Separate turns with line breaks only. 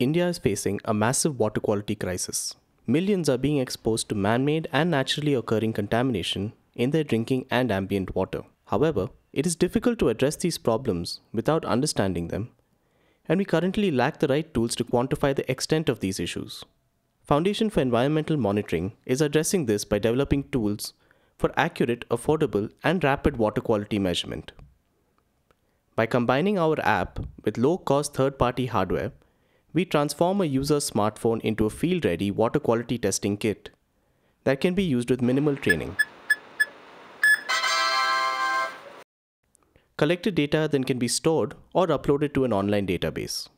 India is facing a massive water quality crisis. Millions are being exposed to man made and naturally occurring contamination in their drinking and ambient water. However, it is difficult to address these problems without understanding them, and we currently lack the right tools to quantify the extent of these issues. Foundation for Environmental Monitoring is addressing this by developing tools for accurate, affordable, and rapid water quality measurement. By combining our app with low cost third party hardware, we transform a user's smartphone into a field ready water quality testing kit that can be used with minimal training. Collected data then can be stored or uploaded to an online database.